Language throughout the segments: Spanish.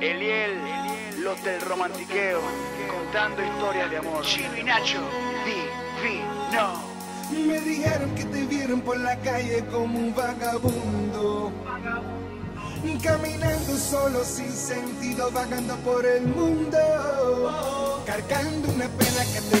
Eliel, los del romantiqueo, contando historias de amor. Chino y Nacho, divino. Me dijeron que te vieron por la calle como un vagabundo. Caminando solo sin sentido, vagando por el mundo. Cargando una pena que te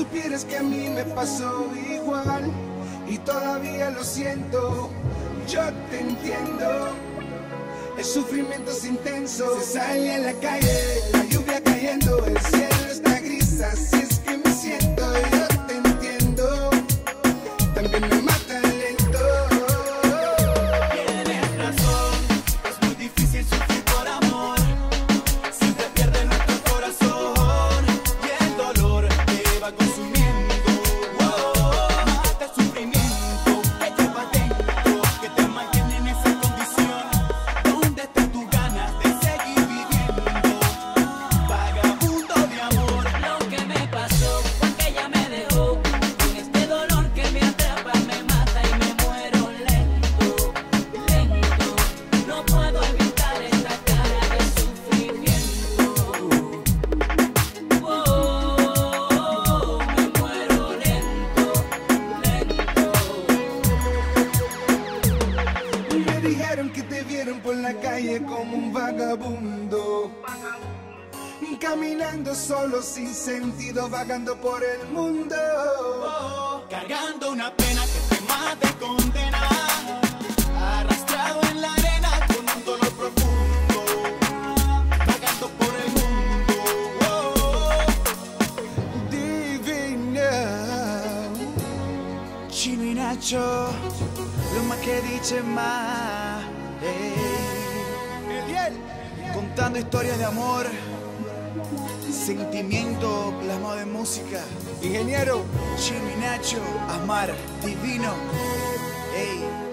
supieras que a mí me pasó igual y todavía lo siento, yo te entiendo. El sufrimiento es intenso, se sale a la calle, la lluvia calle como un vagabundo. Caminando solo sin sentido, vagando por el mundo. Cargando una pena que te mata y condena. Arrastrado en la arena con un dolor profundo. Vagando por el mundo. Divina. Chino y Nacho, lo más que dice más. Contando historias de amor, sentimiento plasmado en música. Ingeniero. Chino y Nacho, amar, divino. Ey.